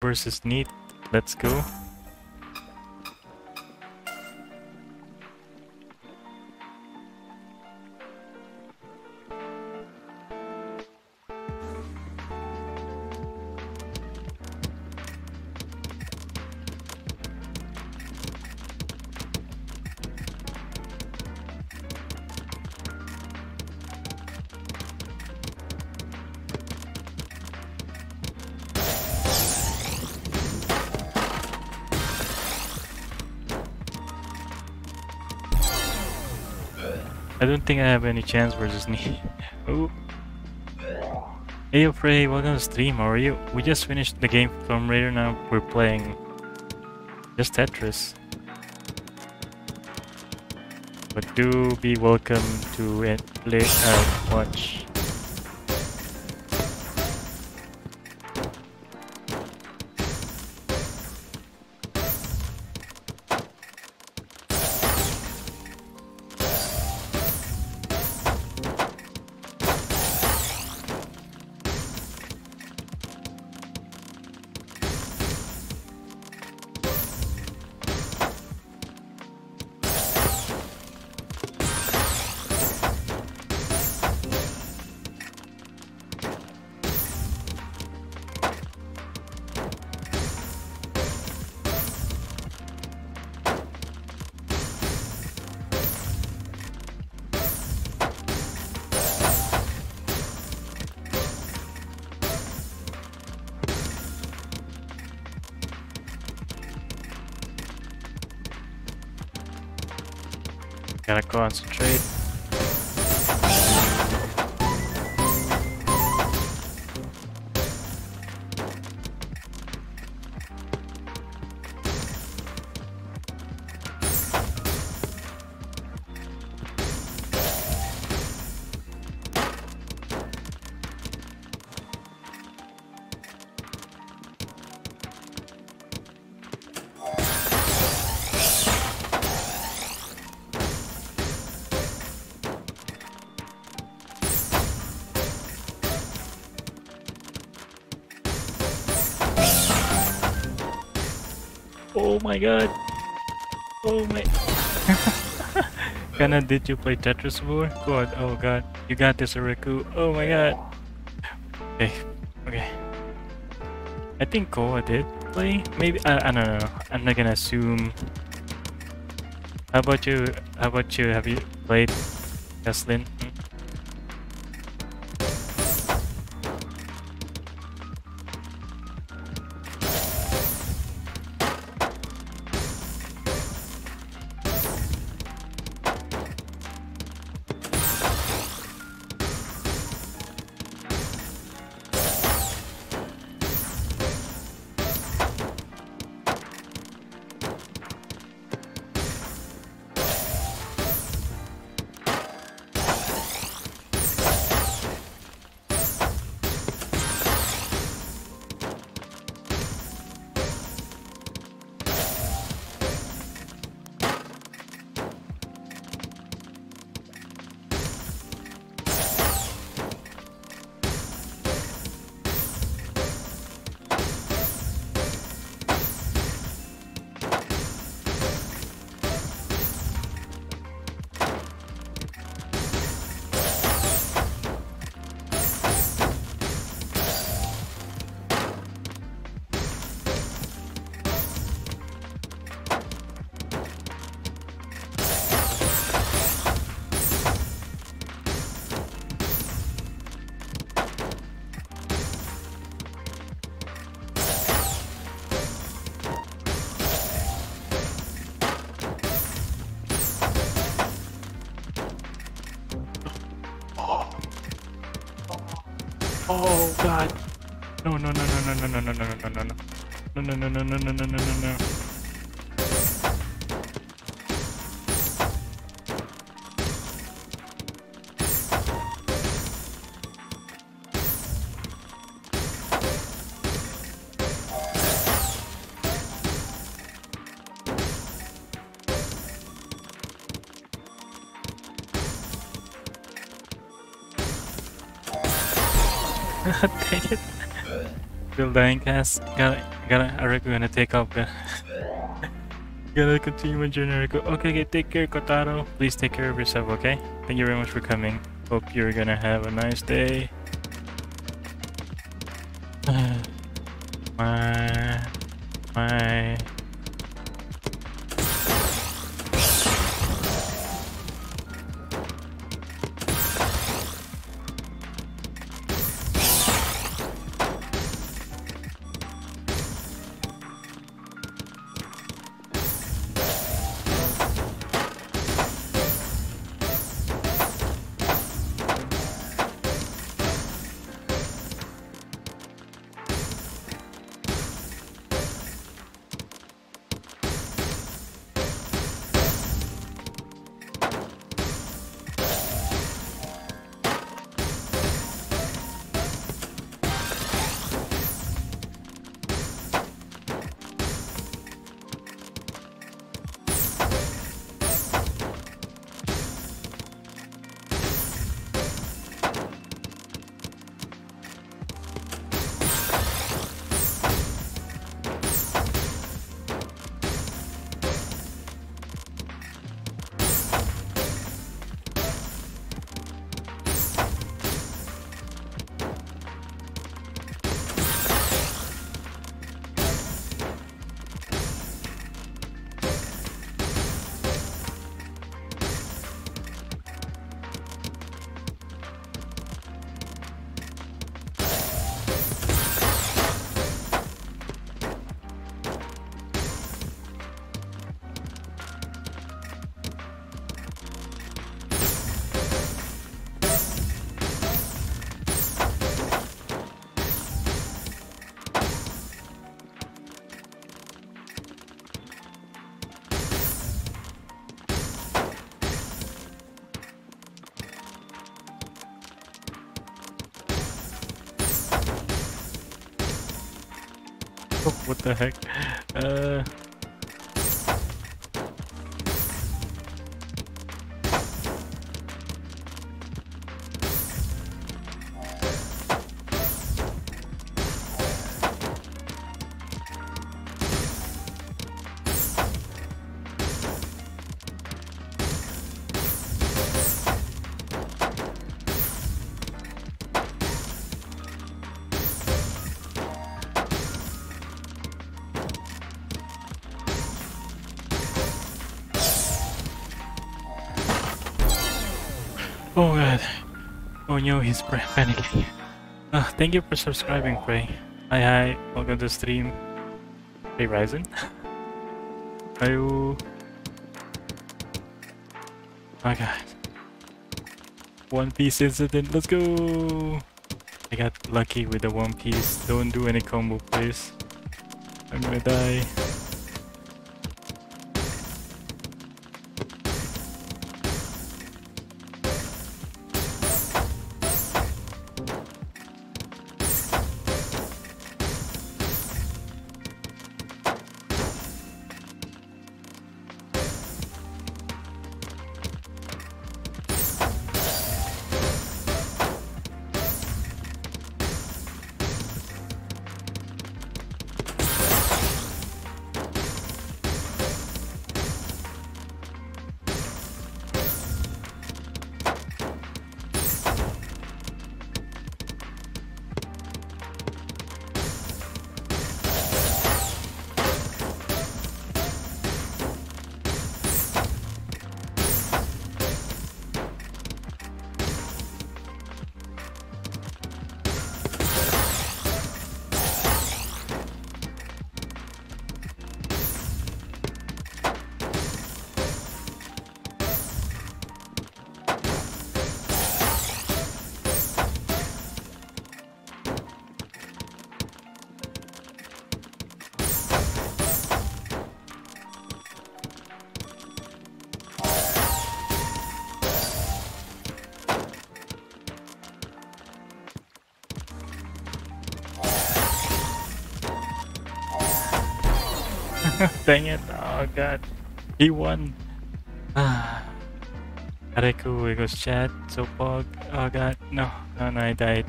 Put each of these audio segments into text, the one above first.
versus NEET. Let's go. Don't think I have any chance versus NEET. Ooh. Hey Frey, welcome to stream, how are you? We just finished the game from Raider now we're playing just Tetris. But do be welcome to play uh, watch. Gotta concentrate. Oh my god. Oh my. Kana, did you play Tetris before? God, oh god. You got this, Areku. Oh my god. Okay, okay. I think Koa did play. Maybe, I, I don't know. I'm not gonna assume. How about you? How about you? Have you played Keslin? Oh god. No no no no no no no no no no no no. No no no no no no no no no Dang it. Still dying cast. Gotta Gotta, I reckon we're gonna take off. Gonna, gonna continue my journey. Okay, okay, take care, Kotaro. Please take care of yourself, okay? Thank you very much for coming. Hope you're gonna have a nice day. my, my. What the heck? Oh god. Oh no, he's panicking. Uh, thank you for subscribing, Prey. Hi hi, welcome to stream. Hey Ryzen. Ayo. Oh god. One Piece incident, let's go! I got lucky with the One Piece. Don't do any combo please. I'm gonna die. Dang it. Oh god. He won. Ah. Areku, it goes chat, so bug. Oh god. No, no, no, I died.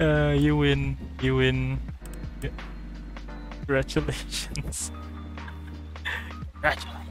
uh, you win. You win. Congratulations. Congratulations.